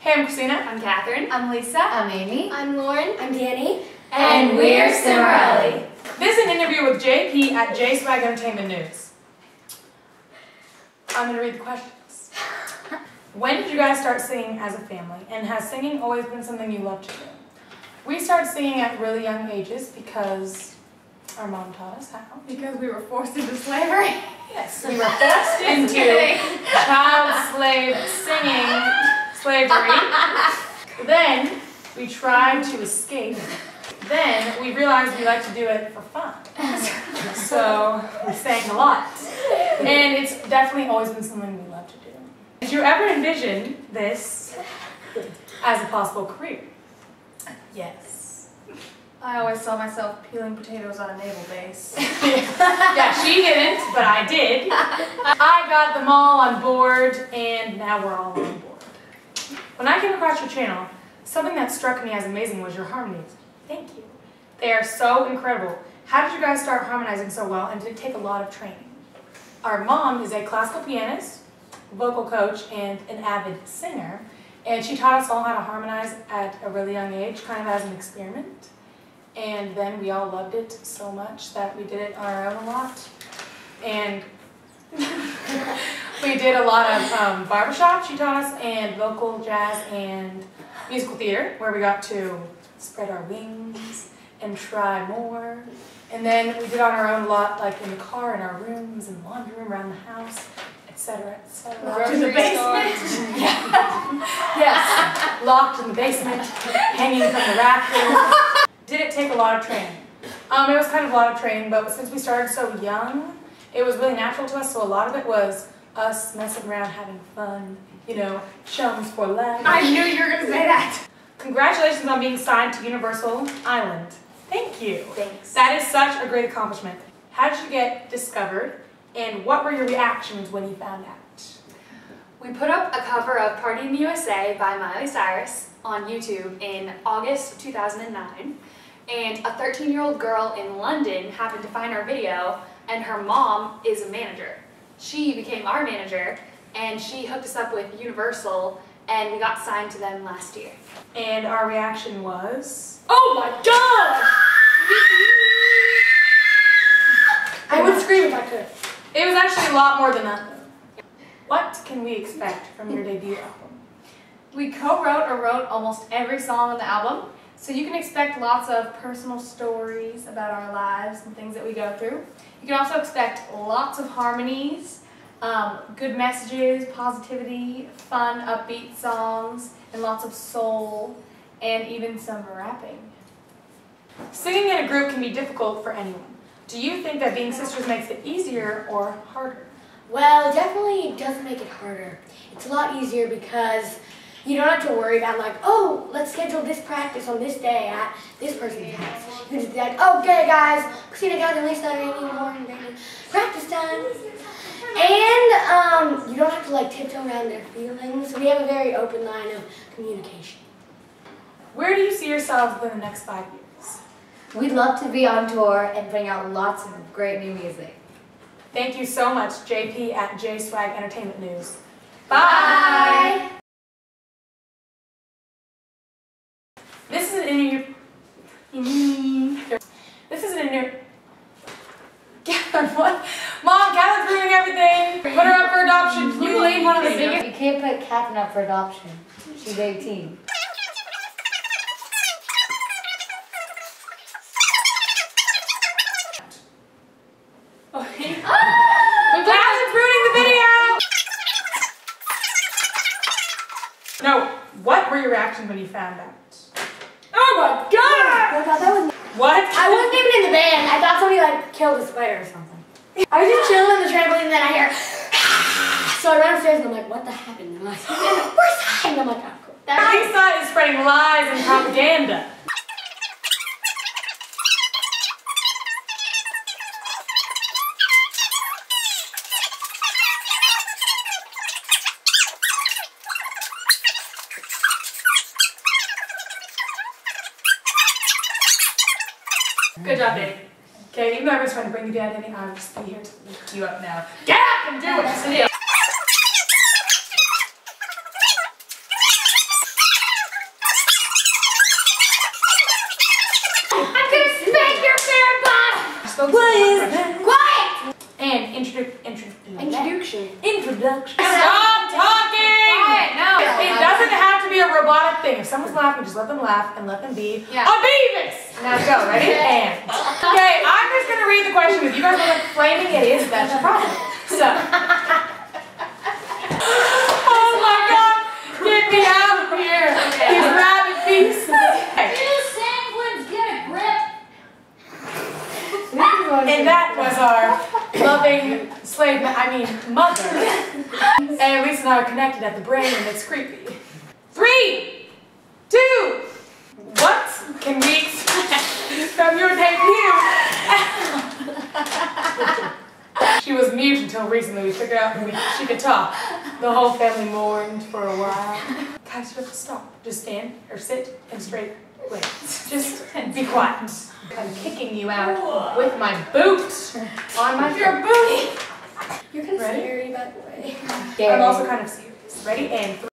Hey, I'm Christina. I'm Katherine. I'm Lisa. I'm Amy. I'm Lauren. I'm Dani. And, and we're Cimorelli. This is an interview with JP at Jay Swag Entertainment News. I'm going to read the questions. When did you guys start singing as a family? And has singing always been something you love to do? We started singing at really young ages because our mom taught us how. Because we were forced into slavery. Yes, we were forced into child slave singing slavery. then we tried to escape. Then we realized we like to do it for fun. so we sang a lot. And it's definitely always been something we love to do. Did you ever envision this as a possible career? Yes. I always saw myself peeling potatoes on a naval base. yeah, she didn't, but I did. I got them all on board, and now we're all on board. When I came across your channel, something that struck me as amazing was your harmonies. Thank you. They are so incredible. How did you guys start harmonizing so well, and did it take a lot of training? Our mom is a classical pianist, vocal coach, and an avid singer, and she taught us all how to harmonize at a really young age, kind of as an experiment. And then we all loved it so much that we did it on our own a lot. And we did a lot of um, barbershop, she taught us, and vocal, jazz, and musical theater, where we got to spread our wings and try more. And then we did on our own a lot, like in the car, in our rooms, in the laundry room, around the house, etc., etc. Locked in the basement. yes, locked in the basement, hanging from the rafters. Did it take a lot of training? Um, it was kind of a lot of training, but since we started so young, it was really natural to us. So a lot of it was us messing around, having fun, you know, chums for life. I knew you were going to say that. Congratulations on being signed to Universal Island. Thank you. Thanks. That is such a great accomplishment. How did you get discovered, and what were your reactions when you found out? We put up a cover of Party in the USA by Miley Cyrus on YouTube in August 2009, and a 13-year-old girl in London happened to find our video, and her mom is a manager. She became our manager, and she hooked us up with Universal, and we got signed to them last year. And our reaction was, Oh my god! I would scream if I could. It was actually a lot more than that. What can we expect from your debut album? We co-wrote or wrote almost every song on the album, so you can expect lots of personal stories about our lives and things that we go through. You can also expect lots of harmonies, um, good messages, positivity, fun, upbeat songs, and lots of soul, and even some rapping. Singing in a group can be difficult for anyone. Do you think that being sisters makes it easier or harder? Well, it definitely doesn't make it harder. It's a lot easier because you don't have to worry about like, oh, let's schedule this practice on this day at this person's house. You can just be like, okay guys, Christina, Katherine, Lisa, Amy, Lauren, Brandon, practice time. And um, you don't have to like tiptoe around their feelings. We have a very open line of communication. Where do you see yourselves in the next five years? We'd love to be on tour and bring out lots of great new music. Thank you so much, JP at Jay Swag Entertainment News. Bye. This is an interview. This is an interview. Katherine, what? Mom, Katherine's ruining everything. Put her up for adoption. Can you believe one of the biggest? You can't put Katherine up for adoption. She's 18. Okay. Ah! Katherine's ruining the video. No. What were your reactions when you found out? Oh my God! Oh God, that was What? I wasn't even in the van. I thought somebody like killed a spider or something. I was just chilling on the trampoline and then I hear So I run upstairs and I'm like, what the happened? And I'm like, where's that? And I'm like, oh cool. That- is spreading lies and propaganda. Good job, Dave. Okay, even though I was trying to bring you down, Dani, I'll just be here to lift you up now. Get up and do it! Sit Introduction. Introduction. Stop talking! Quiet, no. It doesn't have to be a robotic thing. If someone's laughing, just let them laugh and let them be Yeah. a Beavis. Now go, ready? And. Okay, I'm just gonna read the question. If you guys are like flaming it is, that's your problem. So. Oh my god! Get me out of here! These rabbit beasts. Okay. And that was our loving slave, I mean, mother. And Lisa and I are connected at the brain and it's creepy. Three, two, what can we expect from your debut? she was mute until recently. We figured out we, she could talk. The whole family mourned for a while. Guys, you have to stop. Just stand or sit and straight. Wait, just be quiet. I'm kicking you out with my boot on my your booty. You're kind of Ready? scary, by the way. I'm also kind of serious. Ready? And